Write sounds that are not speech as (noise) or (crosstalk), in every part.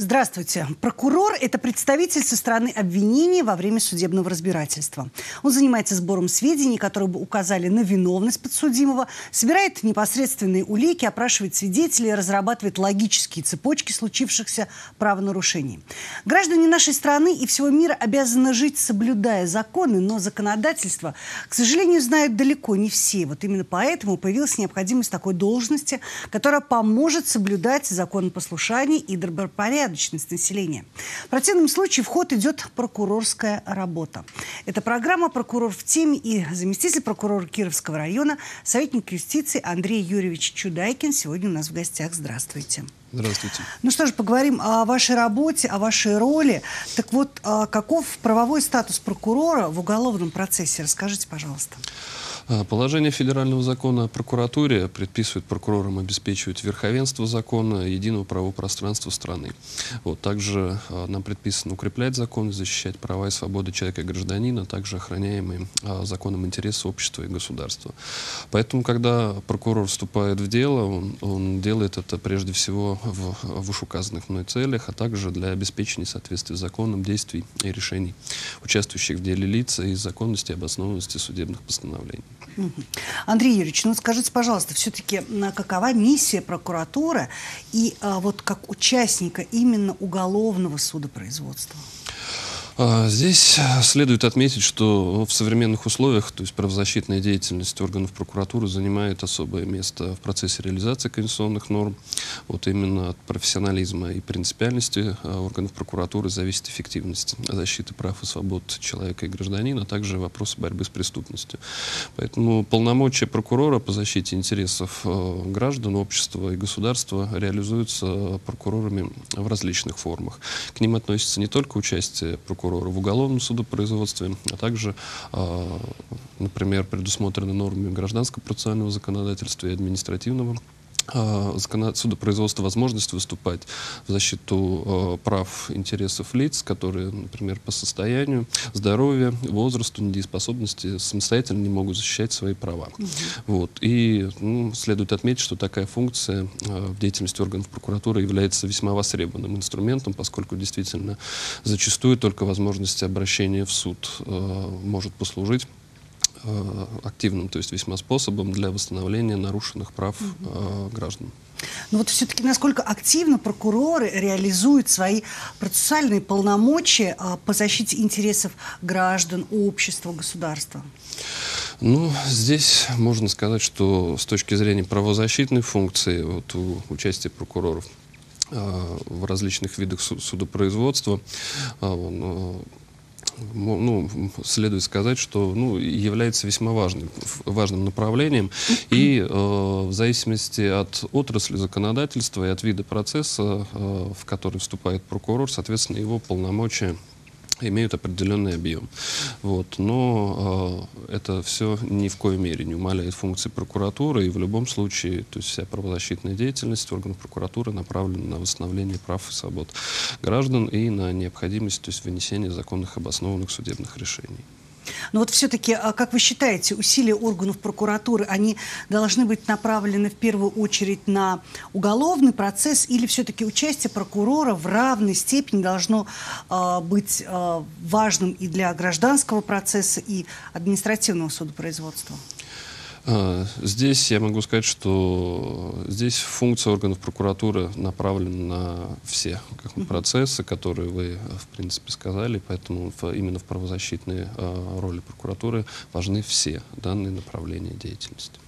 Здравствуйте. Прокурор – это представитель со стороны обвинения во время судебного разбирательства. Он занимается сбором сведений, которые бы указали на виновность подсудимого, собирает непосредственные улики, опрашивает свидетелей, разрабатывает логические цепочки случившихся правонарушений. Граждане нашей страны и всего мира обязаны жить, соблюдая законы, но законодательство, к сожалению, знают далеко не все. Вот именно поэтому появилась необходимость такой должности, которая поможет соблюдать законопослушание и добропорядок порядочность населения. В противном случае в ход идет прокурорская работа. Это программа «Прокурор в теме» и заместитель прокурора Кировского района, советник юстиции Андрей Юрьевич Чудайкин сегодня у нас в гостях. Здравствуйте. Здравствуйте. Ну что ж, поговорим о вашей работе, о вашей роли. Так вот, а каков правовой статус прокурора в уголовном процессе? Расскажите, пожалуйста. А, положение федерального закона о прокуратуре предписывает прокурорам обеспечивать верховенство закона единого правового пространства страны. Вот, также а, нам предписано укреплять закон, защищать права и свободы человека и гражданина, также охраняемые законом интересы общества и государства. Поэтому, когда прокурор вступает в дело, он, он делает это прежде всего в, вышеуказанных мной целях, а также для обеспечения соответствия законам действий и решений участвующих в деле лица и законности и обоснованности судебных постановлений. Андрей Юрьевич, ну скажите, пожалуйста, все-таки какова миссия прокуратуры и а, вот как участника именно уголовного судопроизводства? А, здесь следует отметить, что в современных условиях, то есть правозащитная деятельность органов прокуратуры занимает особое место в процессе реализации конституционных норм. Вот именно от профессионализма и принципиальности а, органов прокуратуры зависит эффективность защиты прав и свобод человека и гражданина, а также вопросы борьбы с преступностью. Поэтому полномочия прокурора по защите интересов а, граждан, общества и государства реализуются прокурорами в различных формах. К ним относится не только участие прокурора прокурора в уголовном судопроизводстве, а также, а, например, предусмотрены нормами гражданского процессуального законодательства и административного судопроизводства возможность выступать в защиту а, прав интересов лиц, которые, например, по состоянию, здоровью, возрасту, недееспособности самостоятельно не могут защищать свои права. Угу. Вот. И ну, следует отметить, что такая функция а, в деятельности органов прокуратуры является весьма востребованным инструментом, поскольку действительно зачастую только возможность обращения в суд может послужить Э, активным, то есть весьма способом для восстановления нарушенных прав э, граждан. Но вот все-таки насколько активно прокуроры реализуют свои процессуальные полномочия э, по защите интересов граждан, общества, государства? Ну, здесь можно сказать, что с точки зрения правозащитной функции, вот у участия прокуроров э, в различных видах судопроизводства, ну, следует сказать, что ну, является весьма важным, важным направлением. И э, в зависимости от отрасли законодательства и от вида процесса, э, в который вступает прокурор, соответственно, его полномочия имеют определенный объем. Вот. Но э, это все ни в коей мере не умаляет функции прокуратуры, и в любом случае, то есть вся правозащитная деятельность органов прокуратуры направлена на восстановление прав и свобод граждан и на необходимость то есть, вынесения законных обоснованных судебных решений. Но вот все-таки, а как вы считаете, усилия органов прокуратуры, они должны быть направлены в первую очередь на уголовный процесс или все-таки участие прокурора в равной степени должно э, быть э, важным и для гражданского процесса, и административного судопроизводства? А, здесь я могу сказать, что здесь функция органов прокуратуры направлена на все как бы, процессы, которые вы, в принципе, сказали, поэтому в, именно в правозащитной э, роли прокуратуры важны все данные направления деятельности.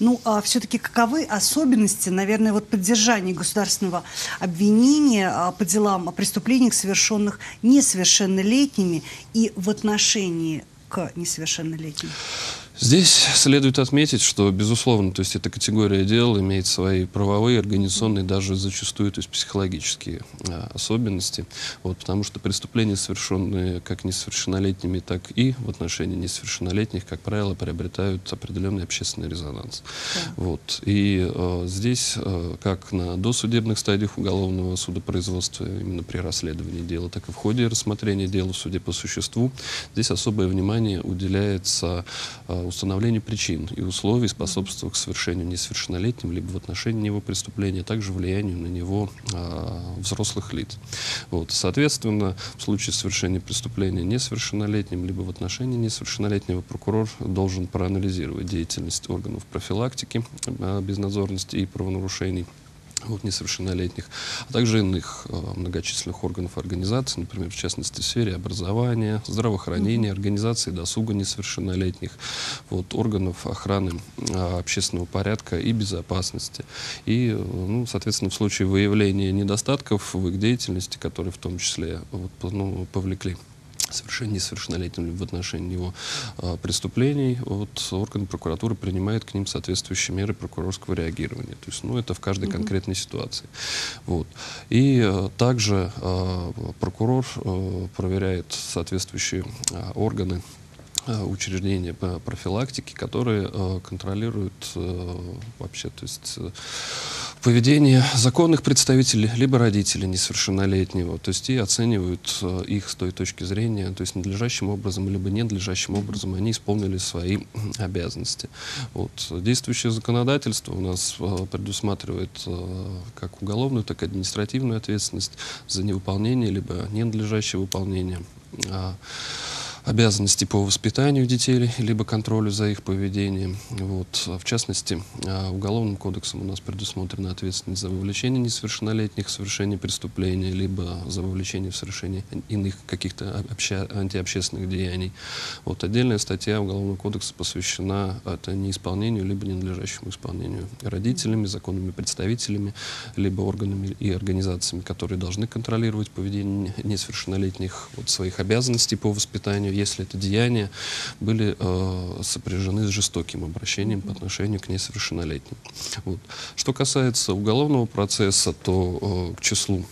Ну, а все-таки каковы особенности, наверное, вот поддержания государственного обвинения а, по делам о преступлениях, совершенных несовершеннолетними и в отношении к несовершеннолетним? Здесь следует отметить, что, безусловно, то есть эта категория дел имеет свои правовые, организационные, даже зачастую то есть психологические а, особенности, вот, потому что преступления, совершенные как несовершеннолетними, так и в отношении несовершеннолетних, как правило, приобретают определенный общественный резонанс. Да. Вот. И э, здесь, э, как на досудебных стадиях уголовного судопроизводства, именно при расследовании дела, так и в ходе рассмотрения дела в суде по существу, здесь особое внимание уделяется э, установлению причин и условий, способствующих совершению несовершеннолетним либо в отношении него преступления, а также влиянию на него э, взрослых лиц. Вот. Соответственно, в случае совершения преступления несовершеннолетним либо в отношении несовершеннолетнего прокурор должен проанализировать деятельность органов профилактики э, безнадзорности и правонарушений вот, несовершеннолетних, а также иных э, многочисленных органов организаций, например, в частности, в сфере образования, здравоохранения, организации досуга несовершеннолетних, вот, органов охраны э, общественного порядка и безопасности. И, э, ну, соответственно, в случае выявления недостатков в их деятельности, которые в том числе вот, ну, повлекли совершенно несовершеннолетним в отношении него э, преступлений, вот орган прокуратуры принимает к ним соответствующие меры прокурорского реагирования. То есть, ну, это в каждой конкретной ситуации. Вот. И э, также э, прокурор э, проверяет соответствующие э, органы Э, учреждения по профилактике, которые контролируют вообще, то есть поведение законных представителей либо родителей несовершеннолетнего, то есть и оценивают э, их с той точки зрения, то есть надлежащим образом либо ненадлежащим образом они исполнили свои обязанности. Вот. Действующее законодательство у нас э, предусматривает э, как уголовную, так и административную ответственность за невыполнение либо ненадлежащее выполнение. А, обязанности по воспитанию детей, либо контролю за их поведением. Вот. В частности, а, Уголовным кодексом у нас предусмотрена ответственность за вовлечение несовершеннолетних в совершение преступления, либо за вовлечение в совершение иных каких-то антиобщественных деяний. Вот. Отдельная статья Уголовного кодекса посвящена это неисполнению, либо ненадлежащему исполнению родителями, законными представителями, либо органами и организациями, которые должны контролировать поведение несовершеннолетних, вот, своих обязанностей по воспитанию если это деяния были э, сопряжены с жестоким обращением по отношению к несовершеннолетним. Вот. Что касается уголовного процесса, то э, к числу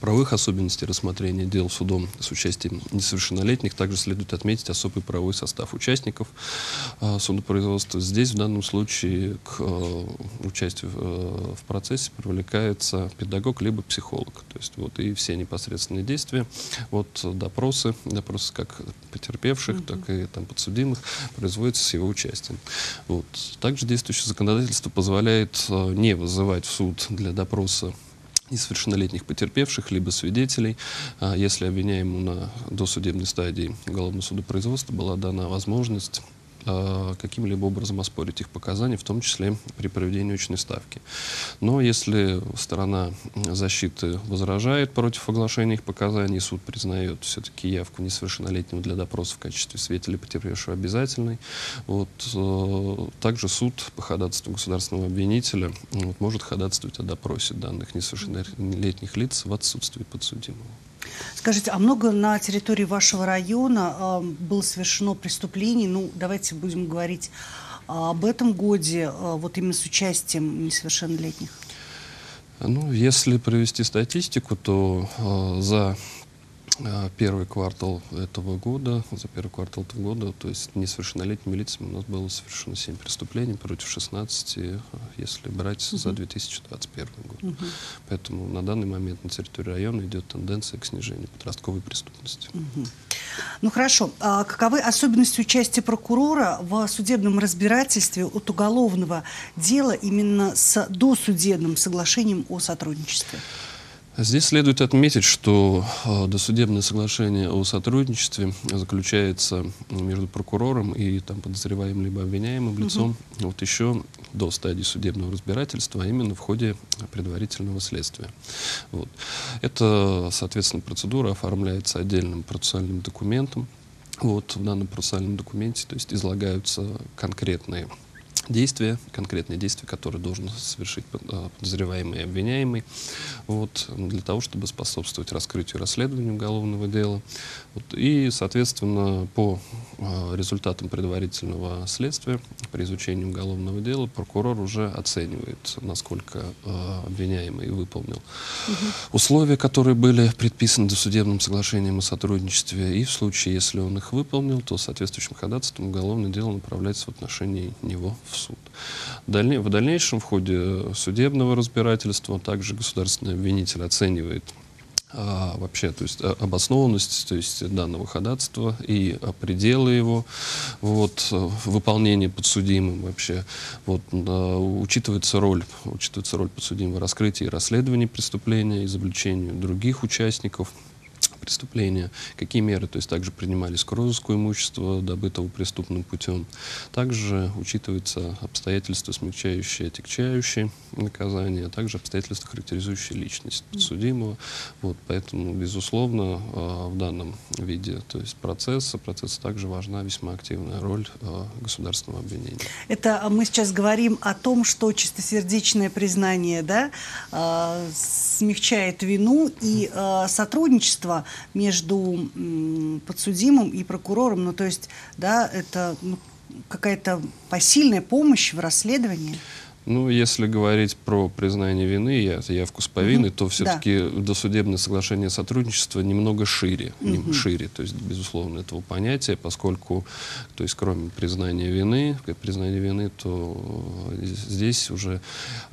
правовых особенностей рассмотрения дел судом с участием несовершеннолетних также следует отметить особый правовой состав участников э, судопроизводства. Здесь в данном случае к э, участию э, в процессе привлекается педагог либо психолог. То есть вот и все непосредственные действия, вот допросы, допросы как потерпевших, mm-hmm. так и там подсудимых производятся с его участием. Вот. Также действующее законодательство позволяет э, не вызывать в суд для допроса несовершеннолетних потерпевших, либо свидетелей, а, если обвиняемому на досудебной стадии уголовного судопроизводства была дана возможность каким-либо образом оспорить их показания, в том числе при проведении очной ставки. Но если сторона защиты возражает против оглашения их показаний, суд признает все-таки явку несовершеннолетнего для допроса в качестве свидетеля потерпевшего обязательной. Вот, э, также суд по ходатайству государственного обвинителя вот, может ходатайствовать о допросе данных несовершеннолетних лиц в отсутствии подсудимого. Скажите, а много на территории вашего района э, было совершено преступлений? Ну, давайте будем говорить об этом годе, э, вот именно с участием несовершеннолетних. Ну, если провести статистику, то э, за а, первый квартал этого года, за первый квартал этого года, то есть несовершеннолетними лицами у нас было совершено 7 преступлений против 16, если брать -huh. за 2021 год. -huh. Поэтому на данный момент на территории района идет тенденция к снижению подростковой преступности. -huh. Ну хорошо. А каковы особенности участия прокурора в судебном разбирательстве от уголовного дела именно с досудебным соглашением о сотрудничестве? Здесь следует отметить, что э, досудебное соглашение о сотрудничестве заключается между прокурором и там, подозреваемым либо обвиняемым лицом угу. вот еще до стадии судебного разбирательства, а именно в ходе предварительного следствия. Вот. Это, соответственно, процедура оформляется отдельным процессуальным документом. Вот, в данном процессуальном документе то есть, излагаются конкретные действия, конкретные действия, которые должен совершить э, подозреваемый и обвиняемый, вот, для того, чтобы способствовать раскрытию и расследованию уголовного дела. Вот, и, соответственно, по э, результатам предварительного следствия, при изучении уголовного дела, прокурор уже оценивает, насколько э, обвиняемый выполнил угу. условия, которые были предписаны досудебным соглашением о сотрудничестве, и в случае, если он их выполнил, то соответствующим ходатайством уголовное дело направляется в отношении него в суд. В дальнейшем в ходе судебного разбирательства также государственный обвинитель оценивает а, вообще, то есть обоснованность то есть данного ходатайства и пределы его, вот, выполнение подсудимым вообще, вот, учитывается роль, учитывается роль подсудимого раскрытия и расследования преступления, изобличению других участников, преступления, какие меры, то есть также принимались к розыску имущества, добытого преступным путем. Также учитываются обстоятельства, смягчающие, отягчающие наказания, а также обстоятельства, характеризующие личность подсудимого. Вот, поэтому, безусловно, а, в данном виде то есть процесса, процесса также важна весьма активная роль а, государственного обвинения. Это мы сейчас говорим о том, что чистосердечное признание да, смягчает вину и сотрудничество между подсудимым и прокурором, ну то есть, да, это ну, какая-то посильная помощь в расследовании? Ну, если говорить про признание вины, я, явку с повинной, угу. то все-таки да. досудебное соглашение сотрудничества немного шире, угу. шире, то есть, безусловно, этого понятия, поскольку, то есть, кроме признания вины, признания вины, то здесь уже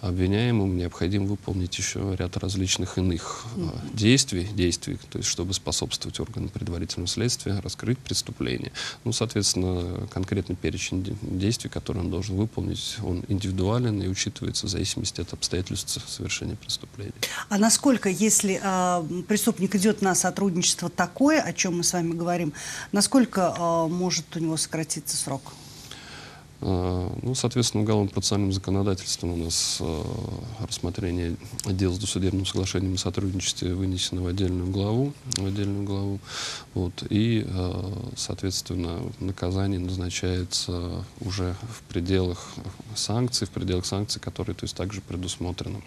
обвиняемым необходимо выполнить еще ряд различных иных угу. действий, действий, то есть, чтобы способствовать органам предварительного следствия раскрыть преступление. Ну, соответственно, конкретный перечень действий, которые он должен выполнить, он индивидуален, и учитывается в зависимости от обстоятельств совершения преступления. А насколько, если э, преступник идет на сотрудничество такое, о чем мы с вами говорим, насколько э, может у него сократиться срок? А, ну, соответственно, уголовно-процессуальным законодательством у нас э, рассмотрение дел с досудебным соглашением о сотрудничестве вынесено в отдельную главу, в отдельную главу, вот, и, э, соответственно, наказание назначается уже в пределах санкций, в пределах санкций, которые, то есть, также предусмотрены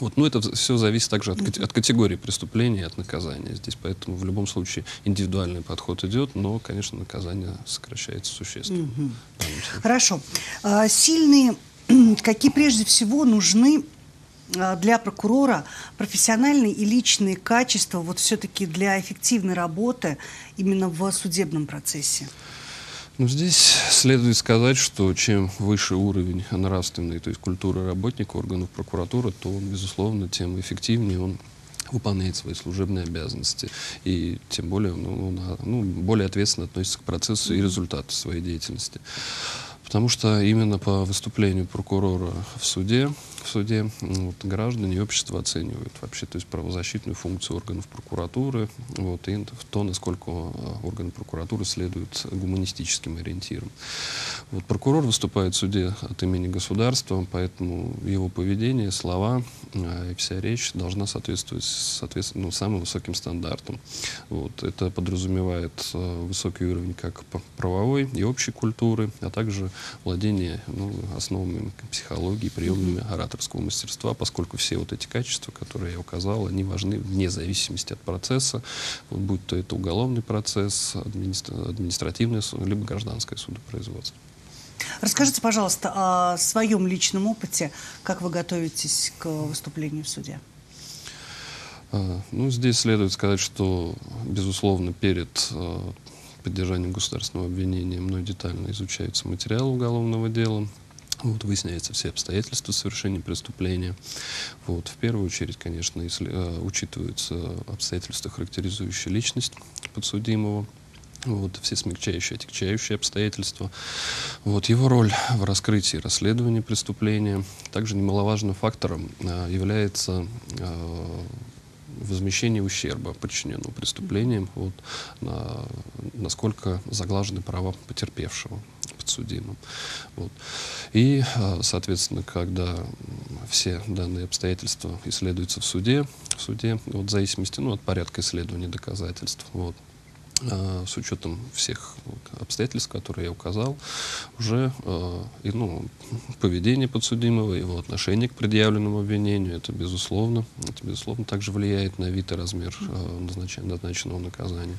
вот, ну, это все зависит также от, от категории преступления, от наказания здесь. Поэтому в любом случае индивидуальный подход идет, но, конечно, наказание сокращается существенно. Угу. Хорошо. А, сильные, (clears throat) какие прежде всего нужны а, для прокурора профессиональные и личные качества вот все-таки для эффективной работы именно в судебном процессе? Ну, здесь следует сказать, что чем выше уровень нравственной, то есть культуры работника органов прокуратуры, то, безусловно, тем эффективнее он выполняет свои служебные обязанности. И тем более, ну, ну, более ответственно относится к процессу и результату своей деятельности. Потому что именно по выступлению прокурора в суде в суде вот, граждане и общество оценивают вообще то есть правозащитную функцию органов прокуратуры вот, и то, насколько а, органы прокуратуры следуют гуманистическим ориентирам. Вот, прокурор выступает в суде от имени государства, поэтому его поведение, слова а, и вся речь должна соответствовать соответственно, ну, самым высоким стандартам. Вот, это подразумевает а, высокий уровень как правовой и общей культуры, а также владение ну, основами психологии, приемами оратора ораторского мастерства, поскольку все вот эти качества, которые я указал, они важны вне зависимости от процесса, вот, будь то это уголовный процесс, администра административное либо гражданское судопроизводство. Расскажите, пожалуйста, о своем личном опыте, как вы готовитесь к выступлению в суде? А, ну, здесь следует сказать, что, безусловно, перед а, поддержанием государственного обвинения мной детально изучаются материалы уголовного дела, вот, выясняются все обстоятельства совершения преступления. Вот, в первую очередь, конечно, если, э, учитываются обстоятельства, характеризующие личность подсудимого, вот, все смягчающие, отягчающие обстоятельства. Вот, его роль в раскрытии расследовании преступления. Также немаловажным фактором э, является э, возмещение ущерба подчиненного преступлениям, вот, на, насколько заглажены права потерпевшего подсудимым. Вот. И, а, соответственно, когда все данные обстоятельства исследуются в суде, в суде, вот, в зависимости ну, от порядка исследования доказательств, вот, с учетом всех обстоятельств, которые я указал, уже э, и, ну, поведение подсудимого, его отношение к предъявленному обвинению, это безусловно, это безусловно также влияет на вид и размер э, назначенного наказания.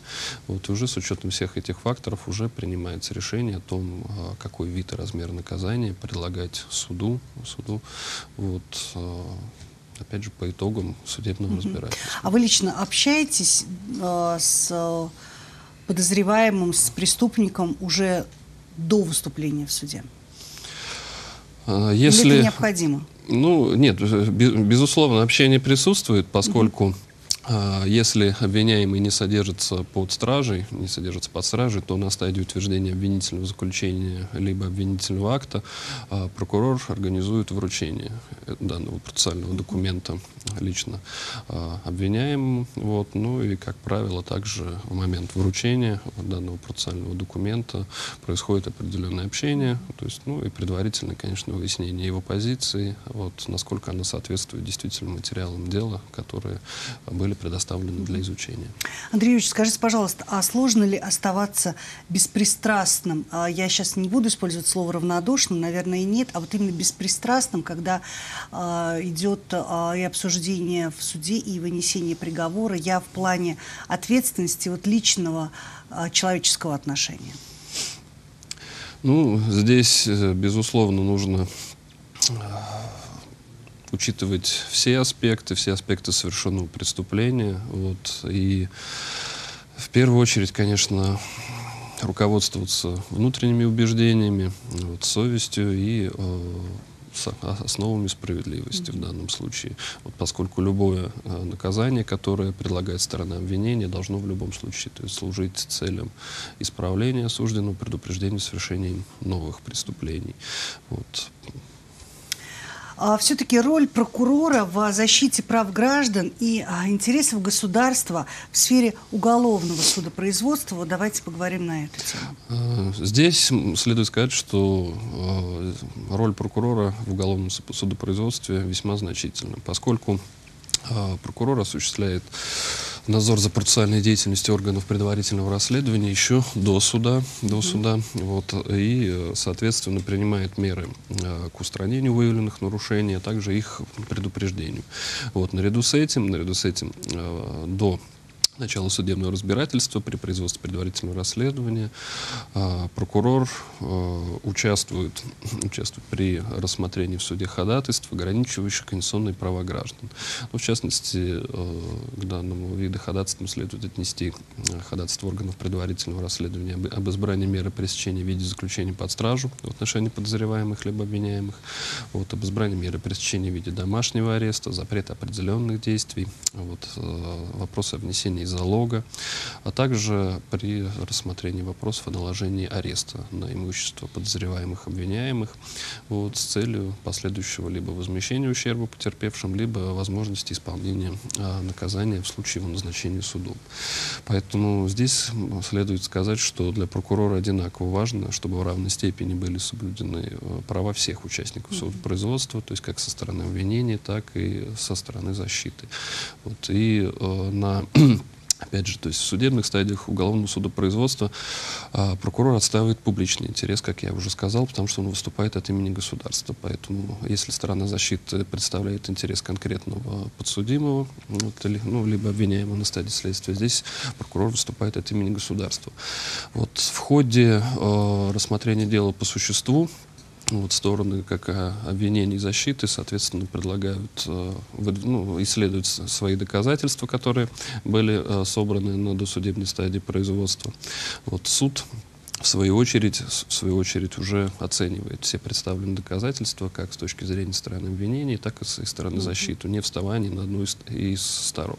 Вот, уже с учетом всех этих факторов уже принимается решение о том, э, какой вид и размер наказания предлагать суду, суду вот, э, опять же, по итогам судебного разбирательства. А вы лично общаетесь э, с подозреваемым, с преступником уже до выступления в суде? А, если... Или это необходимо? Ну, нет, безусловно, общение присутствует, поскольку... а, если обвиняемый не содержится под стражей, не содержится под стражей, то на стадии утверждения обвинительного заключения либо обвинительного акта а, прокурор организует вручение данного процессуального документа лично а, обвиняемому. Вот. Ну и, как правило, также в момент вручения данного процессуального документа происходит определенное общение, то есть, ну и предварительно, конечно, выяснение его позиции, вот, насколько она соответствует действительно материалам дела, которые были были предоставлены для изучения. Андрей Юрьевич, скажите, пожалуйста, а сложно ли оставаться беспристрастным? А, я сейчас не буду использовать слово равнодушным, наверное, и нет, а вот именно беспристрастным, когда а, идет а, и обсуждение в суде, и вынесение приговора. Я в плане ответственности вот личного человеческого отношения. Ну, здесь, э, безусловно, нужно учитывать все аспекты, все аспекты совершенного преступления. Вот, и в первую очередь, конечно, руководствоваться внутренними убеждениями, вот, совестью и э, основами справедливости mm-hmm. в данном случае. Вот, поскольку любое э, наказание, которое предлагает сторона обвинения, должно в любом случае то есть, служить целям исправления осужденного, предупреждения совершения новых преступлений. Вот. А, все-таки роль прокурора в защите прав граждан и а, интересов государства в сфере уголовного судопроизводства. Вот давайте поговорим на эту тему. А, здесь следует сказать, что роль прокурора в уголовном судопроизводстве весьма значительна, поскольку прокурор осуществляет надзор за процессуальной деятельностью органов предварительного расследования еще до суда, до суда, вот, и, соответственно, принимает меры э, к устранению выявленных нарушений, а также их предупреждению. Вот, наряду с этим, наряду с этим, э, до начала судебного разбирательства при производстве предварительного расследования. А, прокурор а, участвует, (laughs) участвует при рассмотрении в суде ходатайств, ограничивающих конституционные права граждан. Ну, в частности, а, к данному виду ходатайства следует отнести ходатайство органов предварительного расследования об, избрании меры пресечения в виде заключения под стражу в отношении подозреваемых либо обвиняемых, вот, об избрании меры пресечения в виде домашнего ареста, запрета определенных действий, вот, вопросы о внесении из залога, а также при рассмотрении вопросов о наложении ареста на имущество подозреваемых обвиняемых вот, с целью последующего либо возмещения ущерба потерпевшим, либо возможности исполнения а, наказания в случае его назначения судом. Поэтому здесь следует сказать, что для прокурора одинаково важно, чтобы в равной степени были соблюдены э, права всех участников судопроизводства, то есть как со стороны обвинения, так и со стороны защиты. Вот, и э, на Опять же, то есть в судебных стадиях уголовного судопроизводства а, прокурор отстаивает публичный интерес, как я уже сказал, потому что он выступает от имени государства. Поэтому, если сторона защиты представляет интерес конкретного подсудимого, вот, или, ну, либо обвиняемого на стадии следствия, здесь прокурор выступает от имени государства. Вот в ходе э, рассмотрения дела по существу вот стороны как обвинений и защиты, соответственно, предлагают, э, ну, исследуют свои доказательства, которые были э, собраны на досудебной стадии производства. Вот суд в свою очередь, в свою очередь уже оценивает все представленные доказательства, как с точки зрения стороны обвинения, так и с стороны защиты, не вставая ни на одну из, из сторон.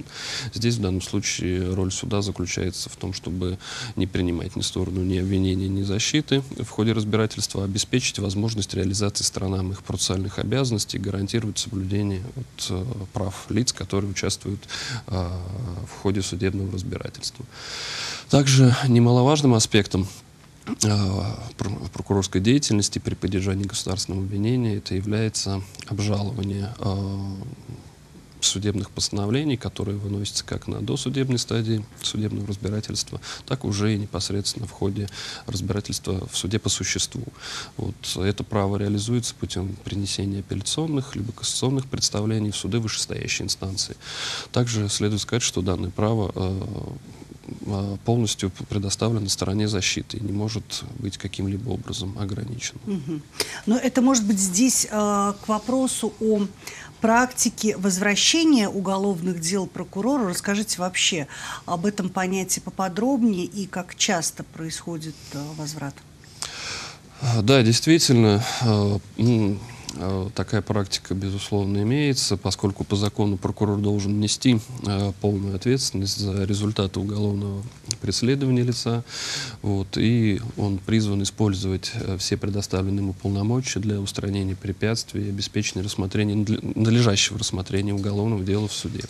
Здесь в данном случае роль суда заключается в том, чтобы не принимать ни сторону ни обвинения, ни защиты в ходе разбирательства, обеспечить возможность реализации сторонам их процессуальных обязанностей, гарантировать соблюдение вот, э, прав лиц, которые участвуют э, в ходе судебного разбирательства. Также немаловажным аспектом прокурорской деятельности при поддержании государственного обвинения это является обжалование э, судебных постановлений, которые выносятся как на досудебной стадии судебного разбирательства, так уже и непосредственно в ходе разбирательства в суде по существу. Вот это право реализуется путем принесения апелляционных либо кассационных представлений в суды вышестоящей инстанции. Также следует сказать, что данное право э, полностью предоставлена стороне защиты и не может быть каким-либо образом ограничен. Угу. Но это может быть здесь э, к вопросу о практике возвращения уголовных дел прокурору. Расскажите вообще об этом понятии поподробнее и как часто происходит э, возврат. Да, действительно, э, Э, такая практика, безусловно, имеется, поскольку по закону прокурор должен нести э, полную ответственность за результаты уголовного преследования лица. Вот, и он призван использовать э, все предоставленные ему полномочия для устранения препятствий и обеспечения рассмотрения, надлежащего рассмотрения уголовного дела в суде.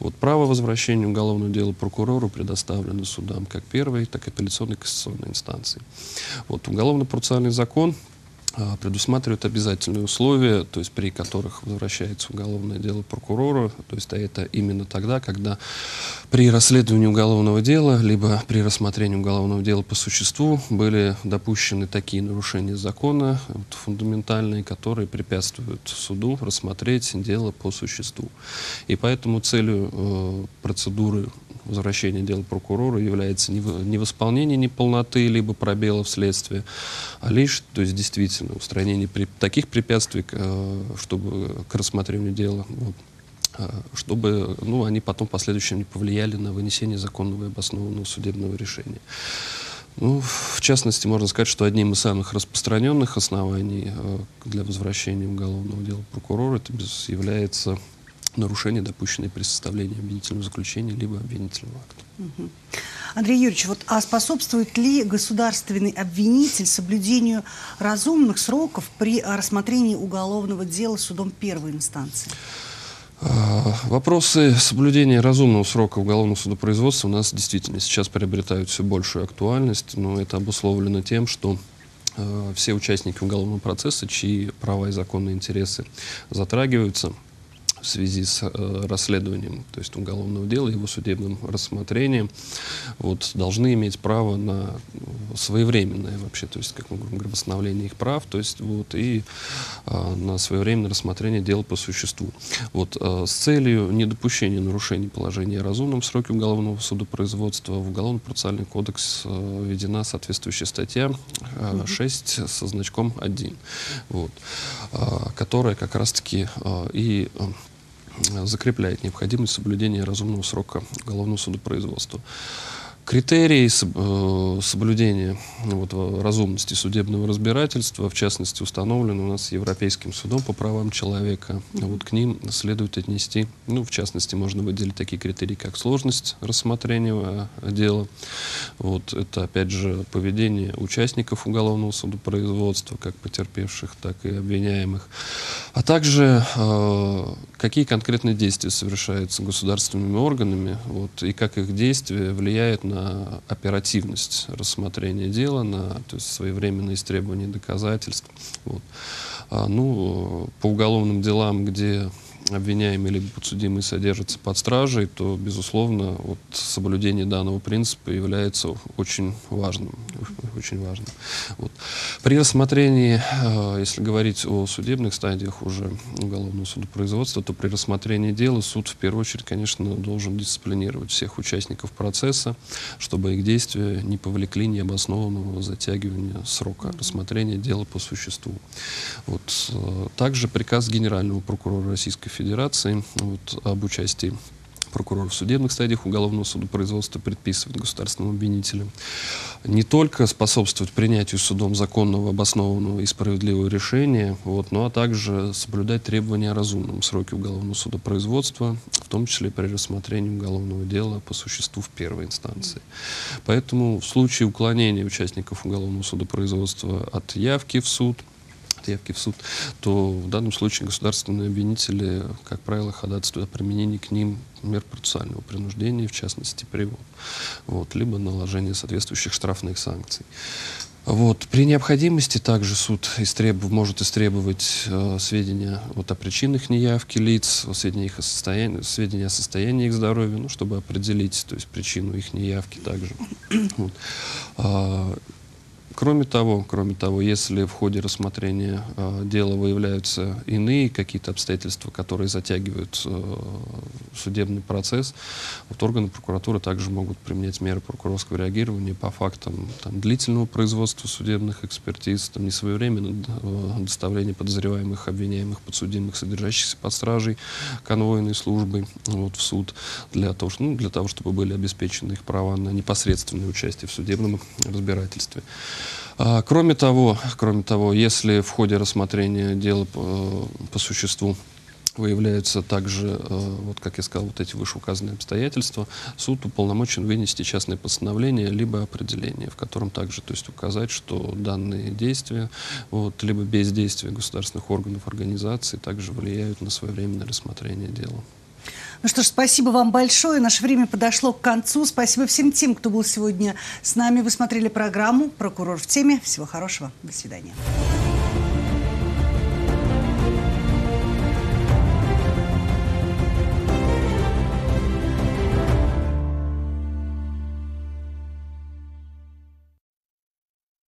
Вот, право возвращения уголовного дела прокурору предоставлено судам как первой, так и апелляционной кассационной инстанции. Вот, уголовно-процессуальный закон предусматривают обязательные условия, то есть при которых возвращается уголовное дело прокурора, то есть это именно тогда, когда при расследовании уголовного дела, либо при рассмотрении уголовного дела по существу были допущены такие нарушения закона, вот, фундаментальные, которые препятствуют суду рассмотреть дело по существу. И поэтому целью э, процедуры возвращения дела прокурора является не, не восполнение неполноты либо пробелов следствия, а лишь, то есть действительно, устранение при, таких препятствий, э, чтобы к рассмотрению дела, э, чтобы ну, они потом в последующем не повлияли на вынесение законного и обоснованного судебного решения. Ну, в частности, можно сказать, что одним из самых распространенных оснований э, для возвращения уголовного дела прокурора это является нарушения, допущенные при составлении обвинительного заключения либо обвинительного акта. Угу. Андрей Юрьевич, вот, а способствует ли государственный обвинитель соблюдению разумных сроков при рассмотрении уголовного дела судом первой инстанции? А, вопросы соблюдения разумного срока уголовного судопроизводства у нас действительно сейчас приобретают все большую актуальность, но это обусловлено тем, что э, все участники уголовного процесса, чьи права и законные интересы затрагиваются, в связи с э, расследованием, то есть уголовного дела, его судебным рассмотрением, вот, должны иметь право на своевременное вообще, то есть, как мы говорим, восстановление их прав, то есть, вот, и э, на своевременное рассмотрение дела по существу. Вот, э, с целью недопущения нарушений положения о разумном сроке уголовного судопроизводства в Уголовно-процессуальный кодекс э, введена соответствующая статья э, 6 со значком 1, вот, э, которая как раз-таки э, и э, закрепляет необходимость соблюдения разумного срока уголовного судопроизводства. Критерии э, соблюдения ну, вот, разумности судебного разбирательства, в частности, установлены у нас Европейским судом по правам человека. Вот к ним следует отнести, ну, в частности, можно выделить такие критерии, как сложность рассмотрения э, дела. Вот, это, опять же, поведение участников уголовного судопроизводства, как потерпевших, так и обвиняемых. А также э, какие конкретные действия совершаются государственными органами, вот, и как их действия влияют на оперативность рассмотрения дела, на то есть своевременное истребование доказательств. Вот. А, ну, по уголовным делам, где обвиняемый либо подсудимый содержится под стражей, то, безусловно, вот, соблюдение данного принципа является очень важным. Очень важным. Вот. При рассмотрении, э, если говорить о судебных стадиях уже уголовного судопроизводства, то при рассмотрении дела суд в первую очередь, конечно, должен дисциплинировать всех участников процесса, чтобы их действия не повлекли необоснованного затягивания срока рассмотрения дела по существу. Вот. Э, также приказ генерального прокурора Российской Федерации вот, об участии прокуроров в судебных стадиях уголовного судопроизводства предписывает государственным обвинителям не только способствовать принятию судом законного, обоснованного и справедливого решения, вот, но а также соблюдать требования о разумном сроке уголовного судопроизводства, в том числе при рассмотрении уголовного дела по существу в первой инстанции. Поэтому в случае уклонения участников уголовного судопроизводства от явки в суд, явки в суд, то в данном случае государственные обвинители, как правило, ходатайствуют о применении к ним мер процессуального принуждения, в частности, привод, вот, либо наложение соответствующих штрафных санкций. Вот. При необходимости также суд истреб... может истребовать э, сведения вот, о причинах неявки лиц, сведения, их о состоянии, сведения о состоянии их здоровья, ну, чтобы определить то есть, причину их неявки также. Вот. А, Кроме того, кроме того, если в ходе рассмотрения э, дела выявляются иные какие-то обстоятельства, которые затягивают э, судебный процесс, вот органы прокуратуры также могут применять меры прокурорского реагирования по фактам там, длительного производства судебных экспертиз, там, несвоевременного э, доставления подозреваемых, обвиняемых, подсудимых, содержащихся под стражей конвойной службой вот, в суд для того, ну, для того, чтобы были обеспечены их права на непосредственное участие в судебном разбирательстве. А, кроме того, кроме того, если в ходе рассмотрения дела по, по существу выявляются также, э, вот как я сказал, вот эти вышеуказанные обстоятельства, суд уполномочен вынести частное постановление либо определение, в котором также то есть, указать, что данные действия, вот, либо бездействие государственных органов, организаций также влияют на своевременное рассмотрение дела. Ну что ж, спасибо вам большое. Наше время подошло к концу. Спасибо всем тем, кто был сегодня с нами. Вы смотрели программу «Прокурор в теме». Всего хорошего. До свидания.